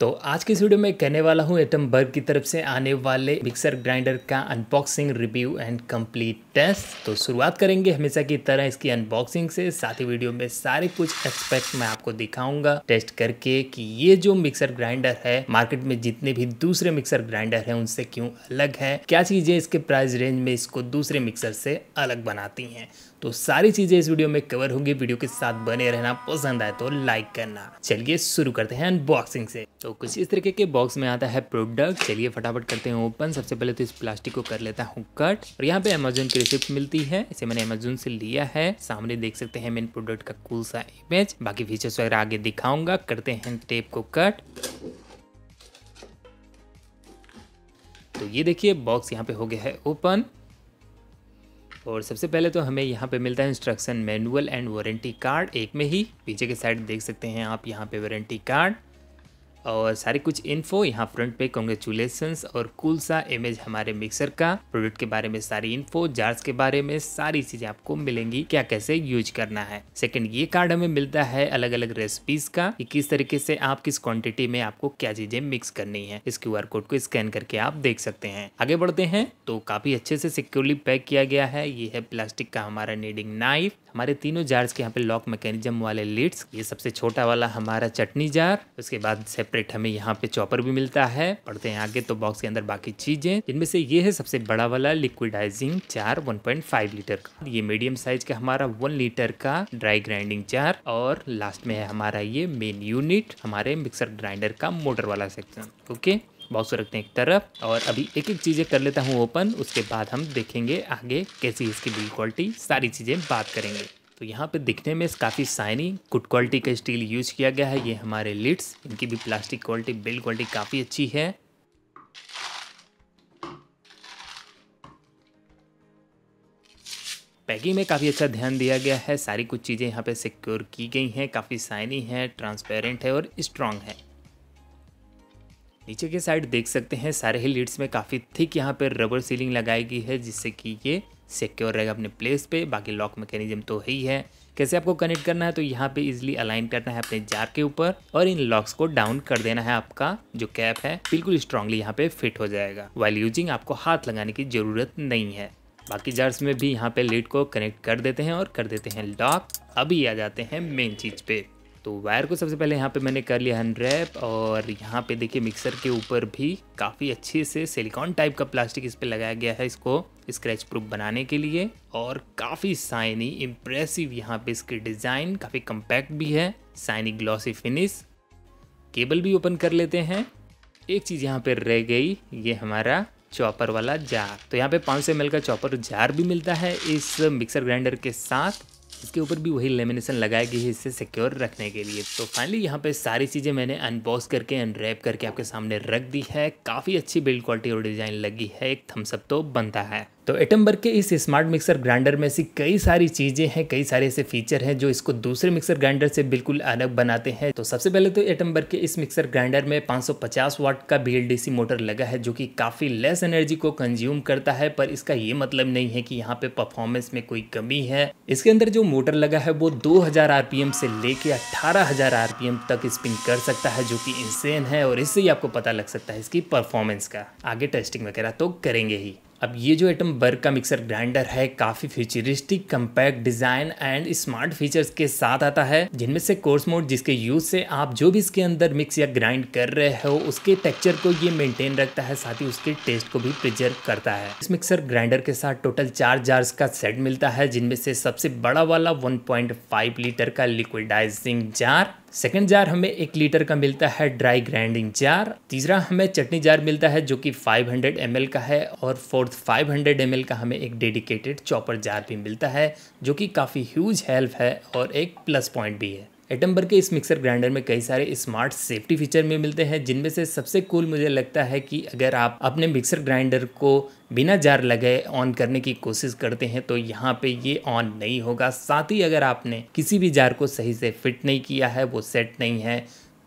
तो आज की इस वीडियो में कहने वाला हूँ एटम बर्ग की तरफ़ से आने वाले मिक्सर ग्राइंडर का unboxing review and complete test तो शुरुआत करेंगे हमेशा की तरह इसकी अनबॉक्सिंग से। साथ ही वीडियो में सारे कुछ एक्सपेक्ट मैं आपको दिखाऊँगा। टेस्ट करके कि ये जो मिक्सर ग्राइंडर है मार्केट में जितने भी दूसरे मिक्सर ग्राइंडर है, उनसे क्यों अलग है? क्या चीज़ें इसके प्राइस रेंज में इसको दूसरे मिक्सर से अलग बनाती हैं? तो सारी चीज़ें इस वीडियो में कवर होंगी। वीडियो के साथ बने रहना पसंद आए तो लाइक करना। चलिए शुरू करते हैं अनबॉक्सिंग से। तो कुछ इस तरीके के बॉक्स में आता है प्रोडक्ट चलिए फटाफट करते हैं ओपन सबसे पहले तो इस प्लास्टिक को कर लेता हूँ कट और यहाँ पे अमेजोन की रिसिप्ट मिलती है। इसे मैंने अमेजोन से लिया है। सामने देख सकते हैं मेन प्रोडक्ट का कूल सा इमेज बाकी फीचर्स वगैरह आगे दिखाऊँगा। करते हैं टेप को कट तो ये देखिए बॉक्स यहाँ पे हो गया है ओपन और सबसे पहले तो हमें यहाँ पे मिलता है instruction manual and warranty card एक में ही पीछे के साइड देख सकते हैं आप यहाँ पे वारंटी कार्ड और सारी कुछ इन्फो यहाँ फ्रंट पे कॉन्ग्रेचुलेसन और कूल सा इमेज हमारे मिक्सर का प्रोडक्ट के बारे में सारी इन्फो जार्स के बारे में सारी चीज़ें आपको मिलेंगी, क्या कैसे यूज़ करना है। सेकंड ये कार्ड हमें मिलता है अलग अलग रेसिपीज़ का कि किस तरीके से आप किस क्वांटिटी में आपको क्या चीज़ें मिक्स करनी है। इस क्यूआर कोड को स्कैन करके आप देख सकते हैं। आगे बढ़ते हैं तो काफ़ी अच्छे से सिक्योरली पैक किया गया है। ये है प्लास्टिक का हमारा नीडिंग नाइफ हमारे तीनों जार्स के यहाँ पे लॉक मैकेनिज्म वाले लिड्स ये सबसे छोटा वाला हमारा चटनी जार। उसके बाद सेपरेट हमें यहाँ पे चॉपर भी मिलता है। पढ़ते हैं आगे तो बॉक्स के अंदर बाकी चीज़ें। जिनमें से ये है सबसे बड़ा वाला लिक्विडाइजिंग जार 1.5 लीटर का। ये मीडियम साइज़ का हमारा वन लीटर का ड्राई ग्राइंडिंग जार और लास्ट में है हमारा ये मेन यूनिट हमारे मिक्सर ग्राइंडर का मोटर वाला सेक्शन ओके बॉक्स रखते हैं एक तरफ़। और अभी एक एक चीज़ें कर लेता हूँ ओपन, उसके बाद हम देखेंगे आगे कैसी इसकी बिल्ड क्वालिटी सारी चीज़ें बात करेंगे। तो यहाँ पे दिखने में काफ़ी साइनी गुड क्वालिटी का स्टील यूज़ किया गया है। ये हमारे लिड्स इनकी भी प्लास्टिक क्वालिटी बिल्ड क्वालिटी काफ़ी अच्छी है। पैकिंग में काफ़ी अच्छा ध्यान दिया गया है। सारी कुछ चीज़ें यहाँ पे सिक्योर की गई हैं। काफ़ी साइनी है ट्रांसपेरेंट है और स्ट्रांग है। नीचे के साइड देख सकते हैं, सारे ही लीड्स में काफ़ी थिक यहाँ पे रबर सीलिंग लगाई गई है, जिससे कि ये सिक्योर रहेगा अपने प्लेस पे। बाकी लॉक मैकेनिज्म तो ही है कैसे आपको कनेक्ट करना है तो यहाँ पे इजिली अलाइन करना है अपने जार के ऊपर और इन लॉक्स को डाउन कर देना है आपका जो कैप है, बिल्कुल स्ट्रांगली यहाँ पे फिट हो जाएगा। वाइल यूजिंग आपको हाथ लगाने की ज़रूरत नहीं है। बाकी जार्स में भी यहाँ पे लीड को कनेक्ट कर देते हैं और कर देते हैं लॉक अभी आ जाते हैं मेन चीज़ पे। तो वायर को सबसे पहले यहाँ पे मैंने कर लिया अनरैप और यहाँ पे देखिए मिक्सर के ऊपर भी काफ़ी अच्छे से सिलिकॉन टाइप का प्लास्टिक इस पर लगाया गया है इसको स्क्रैच प्रूफ बनाने के लिए और काफ़ी साइनी इम्प्रेसिव यहाँ पे इसकी डिज़ाइन काफ़ी कम्पैक्ट भी है। साइनी ग्लॉसी फिनिश केबल भी ओपन कर लेते हैं। एक चीज़ यहाँ पे रह गई, ये हमारा चॉपर वाला जार तो यहाँ पे 500 सौ का चॉपर जार भी मिलता है इस मिक्सर ग्राइंडर के साथ। इसके ऊपर भी वही लेमिनेशन लगाई गई है इससे सिक्योर रखने के लिए। तो फाइनली यहाँ पे सारी चीज़ें मैंने अनबॉक्स करके अनरैप करके आपके सामने रख दी है। काफ़ी अच्छी बिल्ड क्वालिटी और डिज़ाइन लगी है। एक थम्सअप तो बनता है। तो एटम्बर के इस स्मार्ट मिक्सर ग्राइंडर में से कई सारी चीज़ें हैं, कई सारे ऐसे फीचर हैं जो इसको दूसरे मिक्सर ग्राइंडर से बिल्कुल अलग बनाते हैं। तो सबसे पहले तो एटम्बर के इस मिक्सर ग्राइंडर में 550 वाट का बीएलडीसी मोटर लगा है, जो कि काफ़ी लेस एनर्जी को कंज्यूम करता है, पर इसका ये मतलब नहीं है कि यहाँ पे परफॉर्मेंस में कोई कमी है। इसके अंदर जो मोटर लगा है, वो दो आरपीएम से लेके अठारह आरपीएम तक स्पिन कर सकता है, जो कि इंसेन है, और इससे ही आपको पता लग सकता है इसकी परफॉर्मेंस का। आगे टेस्टिंग वगैरह तो करेंगे ही। अब ये जो एटम बर्ग का मिक्सर ग्राइंडर है, काफ़ी futuristic compact design and smart features के साथ आता है, जिनमें से कोर्स मोड जिसके यूज़ से आप जो भी इसके अंदर मिक्स या ग्राइंड कर रहे हो, उसके टेक्सचर को ये मेंटेन रखता है, साथ ही उसके टेस्ट को भी प्रिजर्व करता है। इस मिक्सर ग्राइंडर के साथ टोटल चार जार्स का सेट मिलता है, जिनमें से सबसे बड़ा वाला वन लीटर का लिक्विडाइजिंग जार सेकेंड जार हमें एक लीटर का मिलता है ड्राई ग्राइंडिंग जार। तीसरा हमें चटनी जार मिलता है जो कि 500 हंड्रेड का है और फोर्थ 500 हंड्रेड का हमें एक डेडिकेटेड चॉपर जार भी मिलता है जो कि काफ़ी ह्यूज हेल्प है और एक प्लस पॉइंट भी है। एटम्बर के इस मिक्सर ग्राइंडर में कई सारे स्मार्ट सेफ्टी फीचर में मिलते हैं, जिनमें से सबसे कूल मुझे लगता है कि अगर आप अपने मिक्सर ग्राइंडर को बिना जार लगाए ऑन करने की कोशिश करते हैं तो यहाँ पे ये ऑन नहीं होगा। साथ ही अगर आपने किसी भी जार को सही से फिट नहीं किया है, वो सेट नहीं है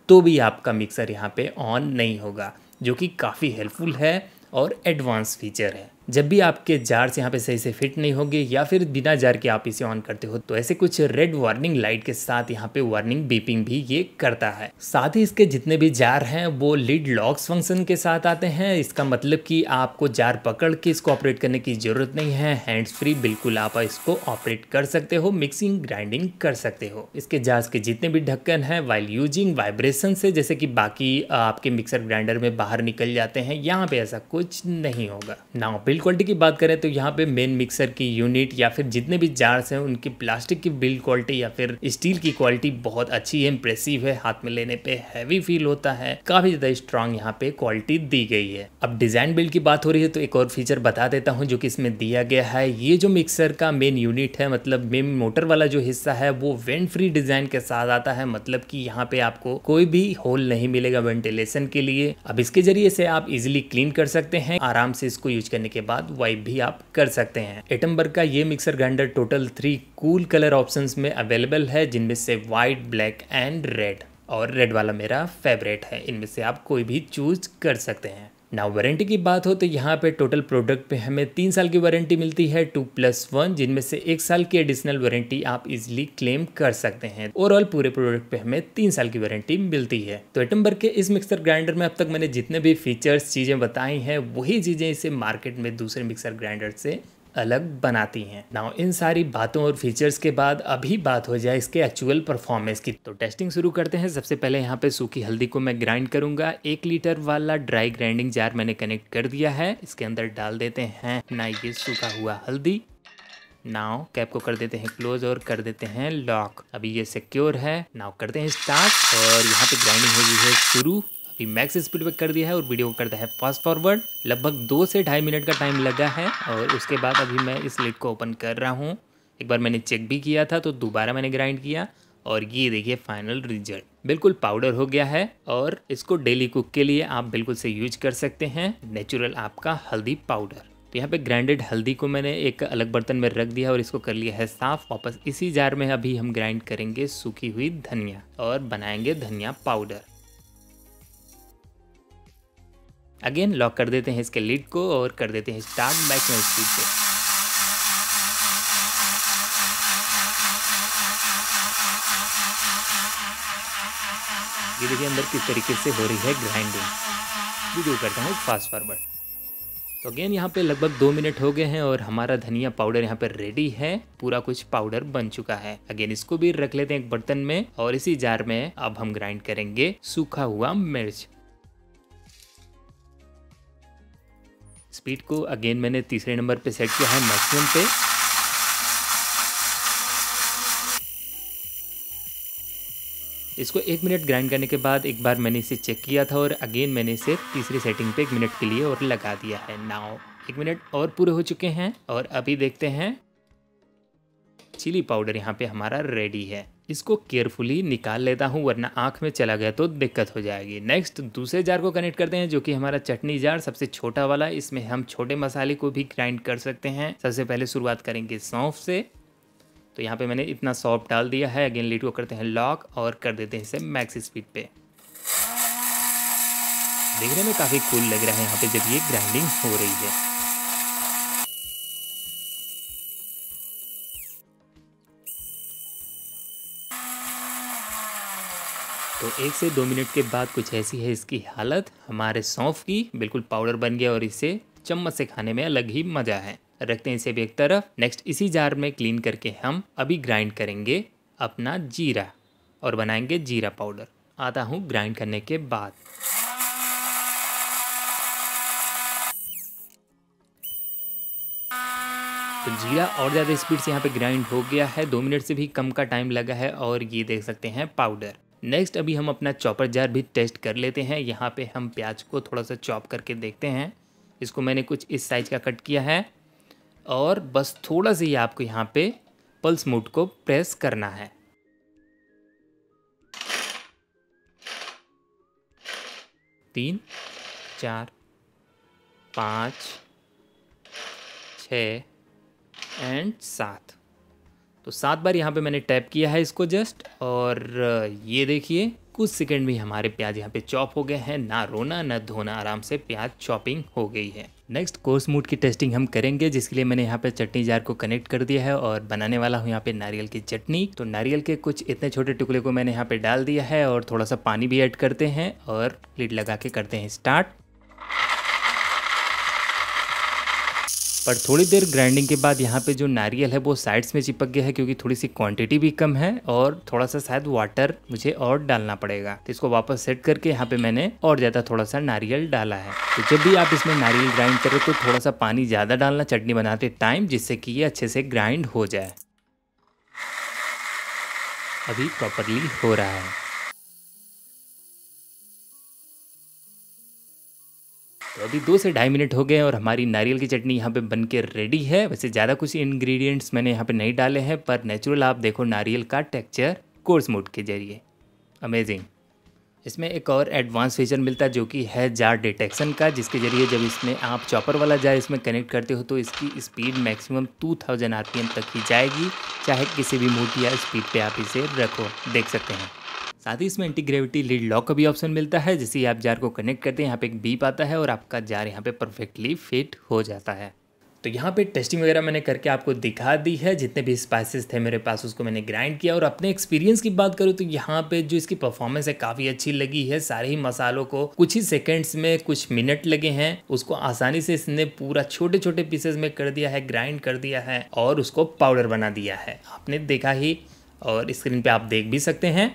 तो भी आपका मिक्सर यहाँ पे ऑन नहीं होगा, जो कि काफ़ी हेल्पफुल है और एडवांस फीचर है। जब भी आपके जार से यहाँ पे सही से फिट नहीं होगी या फिर बिना जार के आप इसे ऑन करते हो तो ऐसे कुछ रेड वार्निंग लाइट के साथ यहाँ पे वार्निंग बीपिंग भी ये करता है। साथ ही इसके जितने भी जार हैं, वो लीड लॉक्स फ़ंक्शन के साथ आते हैं। इसका मतलब कि आपको जार पकड़ के इसको ऑपरेट करने की ज़रूरत नहीं है। हैंड्स फ्री बिल्कुल आप इसको ऑपरेट कर सकते हो मिक्सिंग ग्राइंडिंग कर सकते हो। इसके जार्स के जितने भी ढक्कन है वाइल यूजिंग वाइब्रेशन से, जैसे कि बाकी, आपके मिक्सर ग्राइंडर में बाहर निकल जाते हैं, यहाँ पे ऐसा कुछ नहीं होगा। नाउ बिल्ड क्वालिटी की बात करें तो यहाँ पे मेन मिक्सर की यूनिट या फिर जितने भी जार्स हैं, उनकी प्लास्टिक की बिल्ड क्वालिटी या फिर स्टील की क्वालिटी बहुत अच्छी है इंप्रेसिव है, हाथ में लेने पे हैवी फील होता है। काफ़ी ज़्यादा स्ट्रांग यहाँ पे क्वालिटी दी गई है। अब डिज़ाइन बिल्ड की बात हो रही है तो एक और फीचर बता देता हूँ जो कि इसमें दिया गया है। ये जो मिक्सर का मेन यूनिट है मतलब मेन मोटर वाला जो हिस्सा है, वो वेंट फ्री डिज़ाइन के साथ आता है। मतलब कि यहाँ पे आपको कोई भी होल नहीं मिलेगा वेंटिलेशन के लिए। अब इसके ज़रिए से आप इजिली क्लीन कर सकते हैं। आराम से इसको यूज़ करने के बाद वाइप भी आप कर सकते हैं। एटम्बर का ये mixer grinder total three cool colour option में अवेलेबल है, जिनमें से व्हाइट ब्लैक एंड रेड और रेड वाला मेरा फेवरेट है। इनमें से आप कोई भी चूज़ कर सकते हैं। ना वारंटी की बात हो तो यहाँ पे टोटल प्रोडक्ट पे हमें तीन साल की वारंटी मिलती है टू प्लस वन जिनमें से एक साल की एडिशनल वारंटी आप इजिली क्लेम कर सकते हैं। ओवरऑल पूरे प्रोडक्ट पे हमें तीन साल की वारंटी मिलती है। तो एटम्बर के इस मिक्सर ग्राइंडर में अब तक मैंने जितने भी फीचर्स चीज़ें बताई हैं, वही चीज़ें इसे मार्केट में दूसरे मिक्सर ग्राइंडर से अलग बनाती हैं। नाउ इन सारी बातों और फीचर्स के बाद अभी बात हो जाए इसके एक्चुअल परफॉर्मेंस की। तो टेस्टिंग शुरू करते हैं। सबसे पहले यहाँ पे सूखी हल्दी को मैं ग्राइंड करूँगा। एक लीटर वाला ड्राई ग्राइंडिंग जार मैंने कनेक्ट कर दिया है। इसके अंदर डाल देते हैं ना ये सूखा हुआ हल्दी। नाव कैप को कर देते हैं क्लोज और कर देते हैं लॉक अभी ये सिक्योर है। नाव करते हैं स्टार्ट और यहाँ पे ग्राइंडिंग हो गई है शुरू। अभी मैक्स स्पीड पे कर दिया है और वीडियो को करता है फास्ट फॉरवर्ड लगभग दो से ढाई मिनट का टाइम लगा है और उसके बाद अभी मैं इस लिड को ओपन कर रहा हूँ। एक बार मैंने चेक भी किया था तो दोबारा मैंने ग्राइंड किया और ये देखिए फाइनल रिज़ल्ट बिल्कुल पाउडर हो गया है और इसको डेली कुक के लिए आप बिल्कुल से यूज़ कर सकते हैं। नेचुरल आपका हल्दी पाउडर तो यहाँ पे ग्राइंडेड हल्दी को मैंने एक अलग बर्तन में रख दिया और इसको कर लिया है साफ़। वापस इसी जार में अभी हम ग्राइंड करेंगे सूखी हुई धनिया और बनाएँगे धनिया पाउडर अगेन लॉक कर देते हैं इसके लीड को और कर देते हैं स्टार्ट मैक्सिमम स्पीड पे ये देखिए अंदर किस तरीके से हो रही है ग्राइंडिंग वीडियो करता हूँ फास्ट फॉरवर्ड तो अगेन यहाँ पे लगभग दो मिनट हो गए हैं और हमारा धनिया पाउडर यहाँ पे रेडी है। पूरा कुछ पाउडर बन चुका है। अगेन इसको भी रख लेते हैं एक बर्तन में और इसी जार में अब हम ग्राइंड करेंगे सूखा हुआ मिर्च। स्पीड को अगेन मैंने तीसरे नंबर पे सेट किया है, मैक्सिमम पे। इसको एक मिनट ग्राइंड करने के बाद एक बार मैंने इसे चेक किया था और अगेन मैंने इसे तीसरी सेटिंग पे एक मिनट के लिए और लगा दिया है। नाउ, एक मिनट और पूरे हो चुके हैं और अभी देखते हैं। चिली पाउडर यहाँ पे हमारा रेडी है। इसको केयरफुली निकाल लेता हूँ, वरना आँख में चला गया तो दिक्कत हो जाएगी। नेक्स्ट दूसरे जार को कनेक्ट करते हैं, जो कि हमारा चटनी जार सबसे छोटा वाला। इसमें हम छोटे मसाले को भी ग्राइंड कर सकते हैं। सबसे पहले शुरुआत करेंगे सौंफ से। तो यहाँ पे मैंने इतना सॉफ्ट डाल दिया है। अगेन लीड को करते हैं लॉक और कर देते हैं इसे मैक्स स्पीड पे। देखने में काफ़ी कूल लग रहा है यहाँ पे जब ये ग्राइंडिंग हो रही है। एक से दो मिनट के बाद कुछ ऐसी है इसकी हालत। हमारे सौंफ की बिल्कुल पाउडर बन गया और इसे चम्मच से खाने में अलग ही मज़ा है। रखते हैं इसे भी एक तरफ़। नेक्स्ट इसी जार में क्लीन करके हम अभी ग्राइंड करेंगे अपना जीरा और बनाएँगे जीरा पाउडर आता हूँ ग्राइंड करने के बाद। तो जीरा और ज़्यादा स्पीड से यहाँ पे ग्राइंड हो गया है। दो मिनट से भी कम का टाइम लगा है और ये देख सकते हैं पाउडर नेक्स्ट अभी हम अपना चॉपर जार भी टेस्ट कर लेते हैं। यहाँ पे हम प्याज को थोड़ा सा चॉप करके देखते हैं। इसको मैंने कुछ इस साइज़ का कट किया है। और बस थोड़ा सा ही आपको यहाँ पे पल्स मूड को प्रेस करना है। तीन, चार, पाँच, छ एंड सात। तो सात बार यहाँ पे मैंने टैप किया है इसको जस्ट, और ये देखिए, कुछ सेकंड में हमारे प्याज यहाँ पे चॉप हो गए हैं, ना रोना, ना धोना, आराम से प्याज चॉपिंग हो गई है। नेक्स्ट कोर्स मूड की टेस्टिंग हम करेंगे, जिसके लिए मैंने यहाँ पे चटनी जार को कनेक्ट कर दिया है, और बनाने वाला हूँ यहाँ पे नारियल की चटनी। तो नारियल के कुछ इतने छोटे टुकड़े को मैंने यहाँ पे डाल दिया है, और थोड़ा सा पानी भी ऐड करते हैं, और लिड लगा के करते हैं स्टार्ट। पर थोड़ी देर ग्राइंडिंग के बाद यहाँ पे जो नारियल है, वो साइड्स में चिपक गया है क्योंकि थोड़ी सी क्वांटिटी भी कम है और थोड़ा सा शायद वाटर मुझे और डालना पड़ेगा। तो इसको वापस सेट करके यहाँ पे मैंने और ज़्यादा थोड़ा सा नारियल डाला है। तो जब भी आप इसमें नारियल ग्राइंड करें तो थोड़ा सा पानी ज़्यादा डालना, चटनी बनाते टाइम जिससे कि ये अच्छे से ग्राइंड हो जाए। अभी प्रॉपरली हो रहा है। तो अभी दो से ढाई मिनट हो गए और हमारी नारियल की चटनी यहाँ पे बन के रेडी है। वैसे ज़्यादा कुछ इंग्रेडिएंट्स मैंने यहाँ पे नहीं डाले हैं, पर नेचुरल आप देखो नारियल का टेक्सचर कोर्स मोड के ज़रिए। अमेजिंग इसमें एक और एडवांस फीचर मिलता है जो कि है जार डिटेक्शन का, जिसके ज़रिए जब इसमें आप चॉपर वाला जार इसमें कनेक्ट करते हो तो इसकी स्पीड मैक्सिमम 2000 आरपीएम तक ही जाएगी, चाहे किसी भी मोटी या स्पीड पे आप इसे रखो, देख सकते हैं। साथ ही इसमें एंटी ग्रेविटी लीड लॉक का भी ऑप्शन मिलता है, जिससे आप जार को कनेक्ट करते हैं, यहाँ पे एक बीप आता है और आपका जार यहाँ पे परफेक्टली फिट हो जाता है। तो यहाँ पे टेस्टिंग वगैरह मैंने करके आपको दिखा दी है, जितने भी स्पाइसेस थे मेरे पास, उसको मैंने ग्राइंड किया और अपने एक्सपीरियंस की बात करूँ तो यहाँ पे जो इसकी परफॉर्मेंस है, काफ़ी अच्छी लगी है। सारे ही मसालों को कुछ ही सेकेंड्स में कुछ मिनट लगे हैं, उसको आसानी से इसने पूरा छोटे छोटे पीसेज में कर दिया है ग्राइंड कर दिया है और उसको पाउडर बना दिया है। आपने देखा ही और स्क्रीन पर आप देख भी सकते हैं।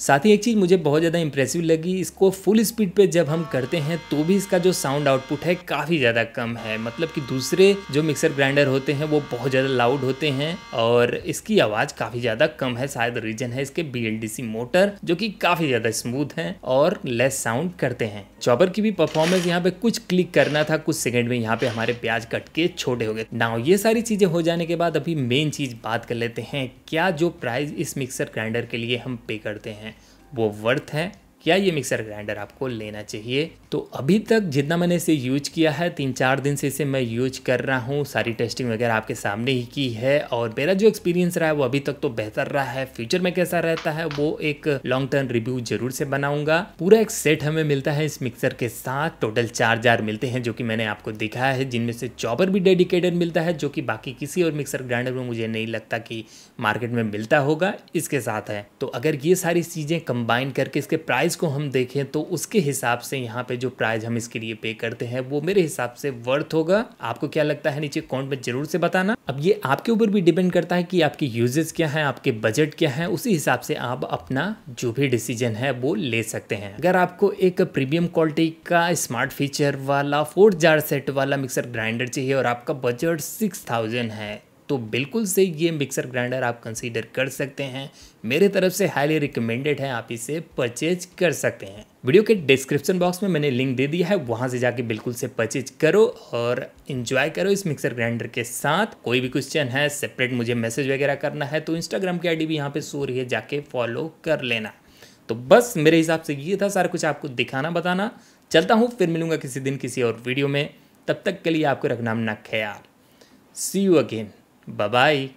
साथ ही एक चीज़ मुझे बहुत ज़्यादा इंप्रेसिव लगी, इसको फुल स्पीड पे जब हम करते हैं तो भी इसका जो साउंड आउटपुट है काफ़ी ज़्यादा कम है। मतलब कि दूसरे जो मिक्सर ग्राइंडर होते हैं, वो बहुत ज़्यादा लाउड होते हैं और इसकी आवाज़ काफ़ी ज़्यादा कम है, शायद रीजन है इसके बीएलडीसी मोटर जो कि काफ़ी ज़्यादा स्मूथ है और लेस साउंड करते हैं। चॉपर की भी परफॉर्मेंस यहाँ पे कुछ क्लिक करना था, कुछ सेकंड में यहाँ पे हमारे प्याज कट के छोटे हो गए। ना ये सारी चीज़ें हो जाने के बाद अभी मेन चीज़ बात कर लेते हैं, क्या जो प्राइस इस मिक्सर ग्राइंडर के लिए हम पे करते हैं। वो वर्थ है। क्या ये मिक्सर ग्राइंडर आपको लेना चाहिए? तो अभी तक जितना मैंने इसे यूज़ किया है, तीन चार दिन से इसे मैं यूज़ कर रहा हूँ। सारी टेस्टिंग वगैरह आपके सामने ही की है और मेरा जो एक्सपीरियंस रहा है, वो अभी तक तो बेहतर रहा है। फ्यूचर में कैसा रहता है, वो एक लॉन्ग टर्म रिव्यू ज़रूर से बनाऊँगा। पूरा एक सेट हमें मिलता है इस मिक्सर के साथ। टोटल चार जार मिलते हैं, जो कि मैंने आपको दिखाया है। जिनमें से चॉपर भी डेडिकेटेड मिलता है, जो कि बाकी किसी और मिक्सर ग्राइंडर में मुझे नहीं लगता कि मार्केट में मिलता होगा। इसके साथ है। तो अगर ये सारी चीज़ें कंबाइन करके इसके प्राइस को हम देखें तो उसके हिसाब से यहाँ पे जो प्राइस हम इसके लिए पे करते हैं, वो मेरे हिसाब से वर्थ होगा। आपको क्या लगता है नीचे कॉमेंट में ज़रूर से बताना। अब ये आपके ऊपर भी डिपेंड करता है कि आपकी यूजेस क्या है, आपके बजट क्या है, उसी हिसाब से आप अपना जो भी डिसीज़न है वो ले सकते हैं। अगर आपको एक प्रीमियम क्वालिटी का स्मार्ट फीचर वाला फोर जार सेट वाला मिक्सर ग्राइंडर चाहिए और आपका बजट सिक्स है तो बिल्कुल से ये मिक्सर ग्राइंडर आप कंसीडर कर सकते हैं। मेरे तरफ़ से हाईली रिकमेंडेड है, आप इसे परचेज कर सकते हैं। वीडियो के डिस्क्रिप्शन बॉक्स में मैंने लिंक दे दिया है, वहाँ से जाके बिल्कुल से परचेज करो और इन्जॉय करो इस मिक्सर ग्राइंडर के साथ। कोई भी क्वेश्चन है सेपरेट मुझे मैसेज वगैरह करना है तो इंस्टाग्राम की आईडी भी यहाँ पे सो रही है, जाके फॉलो कर लेना। तो बस मेरे हिसाब से ये था सारा कुछ आपको दिखाना बताना। चलता हूँ, फिर मिलूँगा किसी दिन किसी और वीडियो में। तब तक के लिए आपको रखना अपना ख्याल। See you again Bye bye.